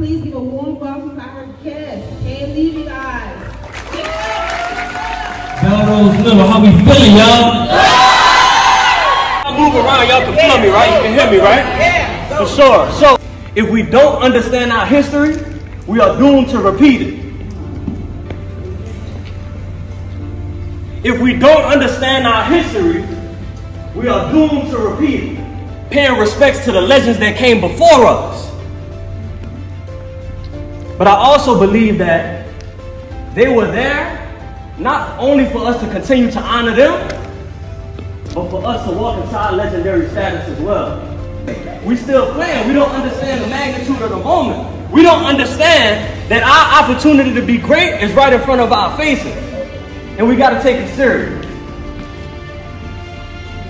please give a warm welcome to our guest, K.Levy, guys. Belle Rose Middle, how we feeling, y'all? I move around, y'all can feel me, right? You can hear me, right? Yeah. For sure. So, if we don't understand our history, we are doomed to repeat it. If we don't understand our history, we are doomed to repeat it. Paying respects to the legends that came before us. But I also believe that they were there not only for us to continue to honor them, but for us to walk into our legendary status as well. We still playing. We don't understand the magnitude of the moment. We don't understand that our opportunity to be great is right in front of our faces. And we got to take it serious.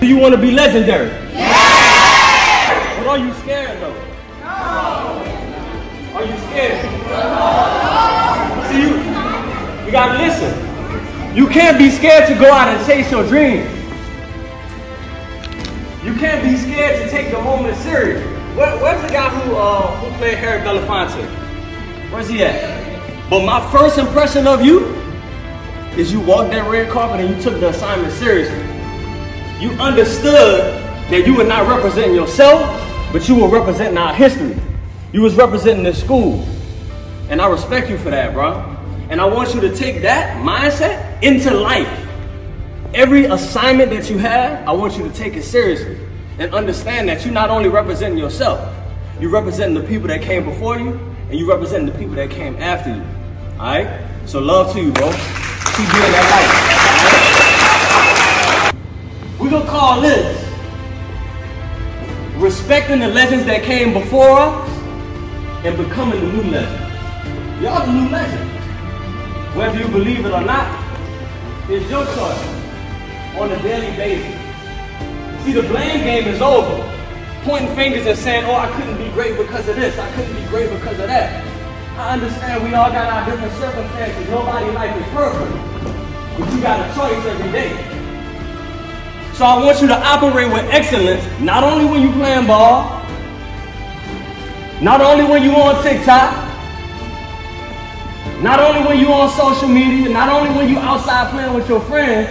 Do you want to be legendary? Yeah! But are you scared though? See, you, you got to listen. You can't be scared to go out and chase your dreams. You can't be scared to take the moment serious. Where, where's the guy who uh, who played Harry Belafonte? Where's he at? But my first impression of you is you walked that red carpet and you took the assignment seriously. You understood that you were not representing yourself, but you were representing our history. You was representing the school. And I respect you for that, bro. And I want you to take that mindset into life. Every assignment that you have, I want you to take it seriously and understand that you're not only representing yourself, you're representing the people that came before you and you're representing the people that came after you. All right? So love to you, bro. Keep doing that right. We're going to call this respecting the legends that came before us and becoming the new legend. Y'all the new legend. Whether you believe it or not, it's your choice on a daily basis. See, the blame game is over. Pointing fingers and saying, oh, I couldn't be great because of this. I couldn't be great because of that. I understand we all got our different circumstances. Nobody's life is perfect. But you got a choice every day. So I want you to operate with excellence, not only when you playing ball, not only when you on TikTok, not only when you on social media, not only when you outside playing with your friends,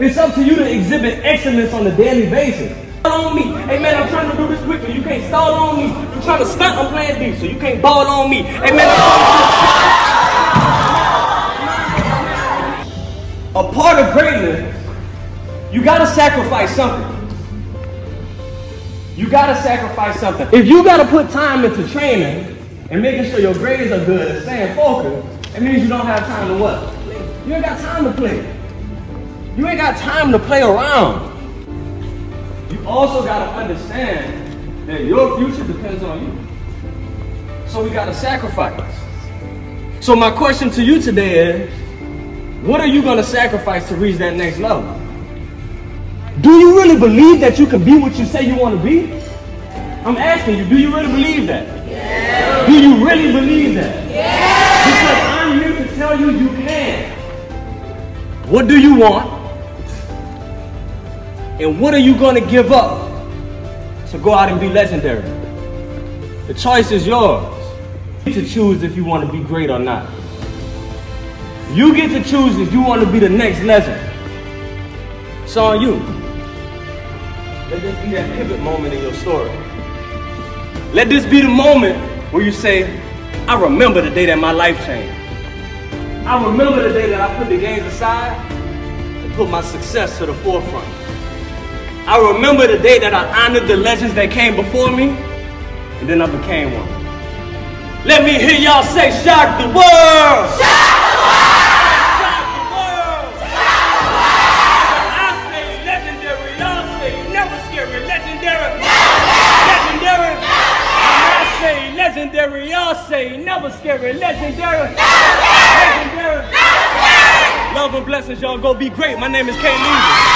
it's up to you to exhibit excellence on a daily basis. On me. Hey man, I'm trying to do this quickly. You can't stall on me. You're trying to stunt, I'm playing deep, so you can't ball on me. Hey man, A part of greatness, you gotta sacrifice something. You gotta sacrifice something. If you gotta put time into training and making sure your grades are good and staying focused, it means you don't have time to what? You ain't got time to play. You ain't got time to play around. You also got to understand that your future depends on you. So we got to sacrifice. So my question to you today is, what are you going to sacrifice to reach that next level? Do you really believe that you can be what you say you want to be? I'm asking you, do you really believe that? Yeah. Do you really believe that? Yeah. Because I'm here to tell you you can. What do you want? And what are you going to give up to go out and be legendary? The choice is yours. You get to choose if you want to be great or not. You get to choose if you want to be the next legend. It's on you. Let this be that pivot moment in your story. Let this be the moment where you say, I remember the day that my life changed. I remember the day that I put the games aside and put my success to the forefront. I remember the day that I honored the legends that came before me, and then I became one. Let me hear y'all say, shock the world! Shock the world! Shock the world! Shock the world! I say legendary, y'all say never scary, legendary! Never Legendary! I say legendary, y'all say never scary, legendary! Love and blessings, y'all. Go be great. My name is K.Levy.